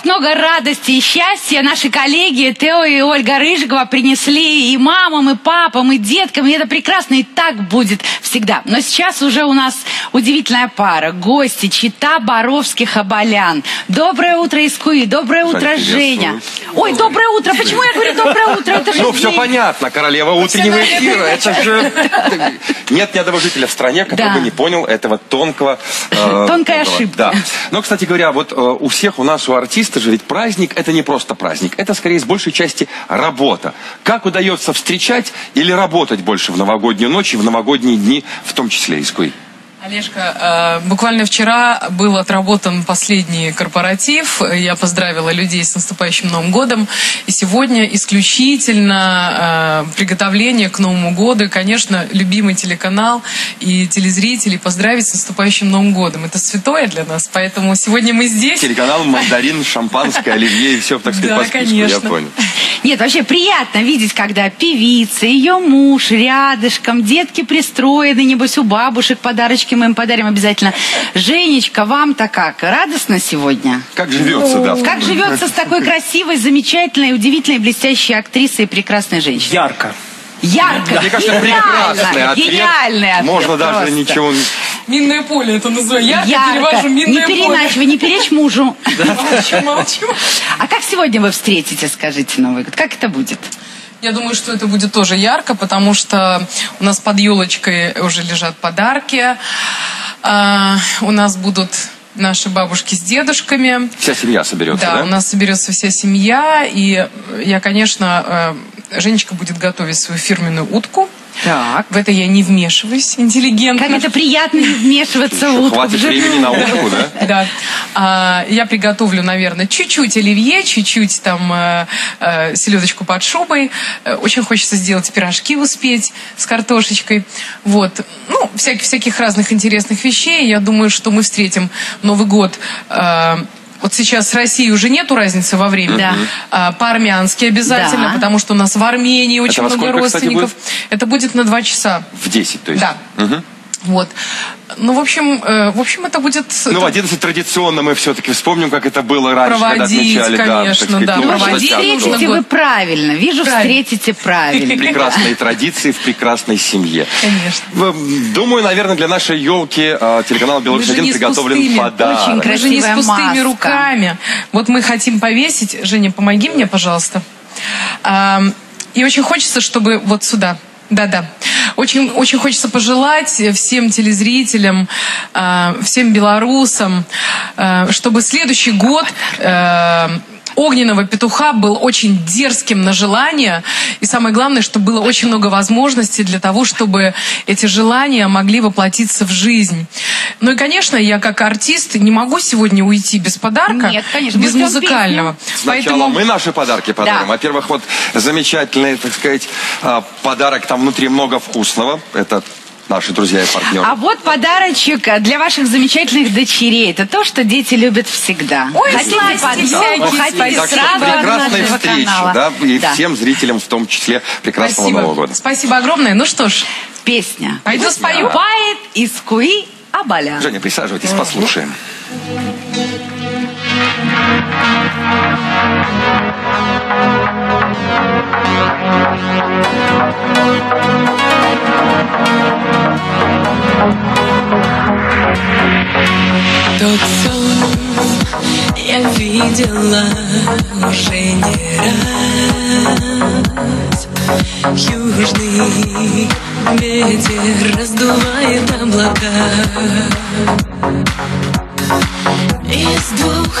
так много радости и счастья наши коллеги Тео и Ольга Рыжикова принесли и мамам, и папам, и деткам, и это прекрасно, и так будет всегда. Но сейчас уже у нас удивительная пара, гости, чита Боровских Оболян. Доброе утро, Искуи, доброе утро. Женя. Ой, доброе утро, почему я говорю доброе утро? Это же Ну, все день. понятно, королева утреннего эфира. Это же... Нет ни одного жителя в стране, который Да. бы не понял этого тонкого... э, Тонкая ошибка. Да. Но, кстати говоря, вот э, у всех у нас, у артиста же ведь праздник, это не просто праздник. Это, скорее, с большей части работа. Как удается встречать или работать больше в новогоднюю ночь и в новогодние дни, в том числе, Искуй? Олежка, э, буквально вчера был отработан последний корпоратив. Я поздравила людей с наступающим Новым годом. И сегодня исключительно э, приготовление к Новому году. И, конечно, любимый телеканал и телезрители поздравить с наступающим Новым годом. Это святое для нас, поэтому сегодня мы здесь. Телеканал, мандарин, шампанское, оливье и все, так сказать, Да, по списку. Я конечно. понял. Нет, вообще приятно видеть, когда певица, ее муж рядышком, детки пристроены, небось, у бабушек подарочки мы им подарим обязательно. Женечка, вам-то как? Радостно сегодня? Как живется, да? Как живется с такой красивой, замечательной, удивительной, блестящей актрисой и прекрасной женщиной? Ярко. Ярко, Мне кажется, прекрасный гениально, ответ. гениальный ответ Можно даже просто. ничего... Минное поле это называю. Я Ярко. перевожу Не минное поле. не перечь мужу. Молчу, молчу. А как сегодня вы встретите, скажите, Новый год? Как это будет? Я думаю, что это будет тоже ярко, потому что у нас под елочкой уже лежат подарки. А, у нас будут наши бабушки с дедушками. Вся семья соберется, Да, да? у нас соберется вся семья, и я, конечно, э, Женечка будет готовить свою фирменную утку. Так. В это я не вмешиваюсь интеллигентно. Как это приятно не вмешиваться в хватит времени на утку, да? Да. А, я приготовлю, наверное, чуть-чуть оливье, чуть-чуть там э, э, селедочку под шубой. Э, Очень хочется сделать пирожки успеть с картошечкой. Вот. Ну, всяких, всяких разных интересных вещей. Я думаю, что мы встретим Новый год э, вот сейчас с Россией уже нету разницы во времени. Да. А, по-армянски обязательно, Да. потому что у нас в Армении очень во много сколько, кстати, родственников. Это будет на два часа. В 10, то есть. Да. Мгм. Вот. Ну, в общем, э, в общем, это будет... Ну, в 11 традиционно мы все-таки вспомним, как это было раньше, Проводить, когда отмечали. да, конечно, так сказать, да, ну, проводить встретите вы правильно. Вижу, Правильно. встретите правильно. Прекрасные традиции в прекрасной семье. Конечно. Думаю, наверное, для нашей елки э, телеканал Мы Беларусь же 1 не с приготовлен пустыми. подарок. Очень Мы же не с Красивая пустыми маска. руками. Вот мы хотим повесить. Женя, помоги мне, пожалуйста. И очень хочется, чтобы вот сюда. Да-да. Очень, очень хочется пожелать всем телезрителям, а, всем белорусам, а, чтобы следующий год а, огненного петуха был очень дерзким на желание. И самое главное, чтобы было очень много возможностей для того, чтобы эти желания могли воплотиться в жизнь. Ну и, конечно, я как артист не могу сегодня уйти без подарка, Нет, конечно, без музыкального. Сначала мы наши подарки подарим. Да. Во-первых, вот замечательный, так сказать, а, подарок. Там внутри много вкусного. Это наши друзья и партнеры. А вот подарочек для ваших замечательных дочерей. Это то, что дети любят всегда. Ой, хотите всякие, хотите сразу прекрасной встречи, канала. да, и Да. всем зрителям в том числе прекрасного Спасибо. Нового года. Спасибо огромное. Ну что ж, Песня. пойду спою. Пает из Куи Абаля. Женя, присаживайтесь, послушаем. Тот сон я видела уже не раз. Южный ветер раздувает облака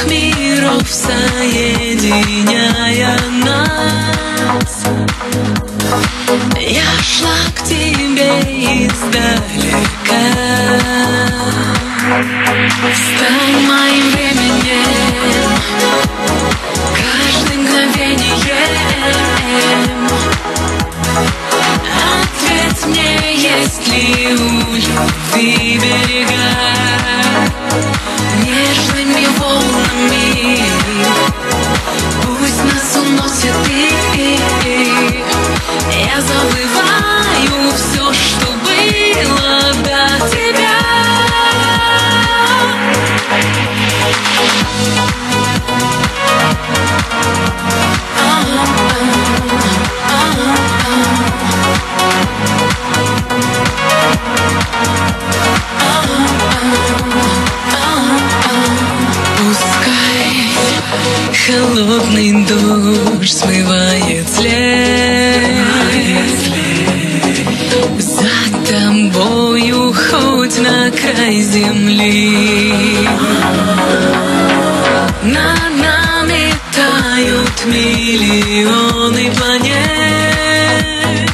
Двух миров соединяя нас. Я шла к тебе издалека. Стань моим дождь смывает след За тобою хоть на край земли. Над нами тают миллионы планет.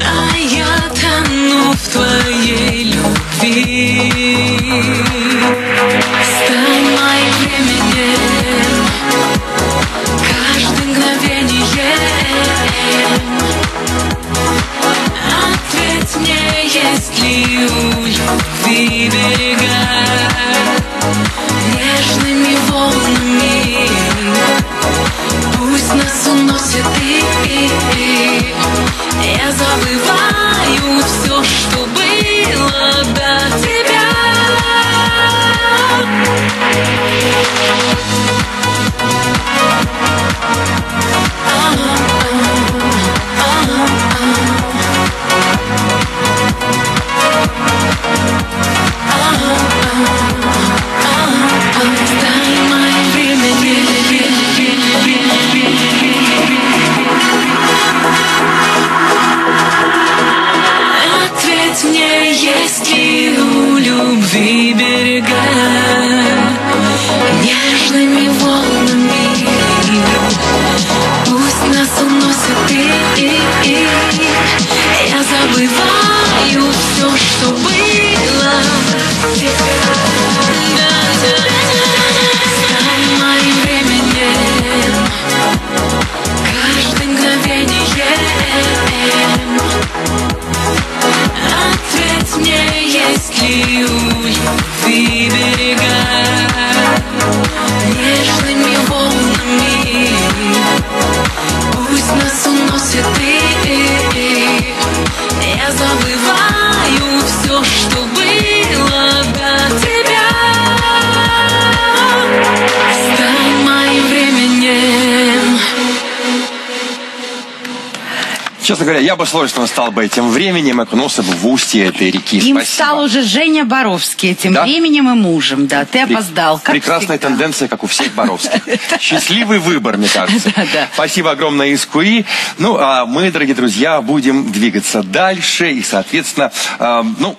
А я тону в твоей любви любви берега Нежными волнами Пусть нас уносит и Я забываю Пусть нас уносит и Я забываю Честно говоря, я бы с удовольствием стал бы этим временем и окунулся бы в устье этой реки. Им Спасибо. стал уже Женя Боровский этим Да? временем и мужем. Да, ты Прек- опоздал. как Прекрасная всегда. тенденция, как у всех Боровских. Счастливый выбор, мне кажется. Да, да. Спасибо огромное из Куи. Ну, а мы, дорогие друзья, будем двигаться дальше. И, соответственно, э, ну,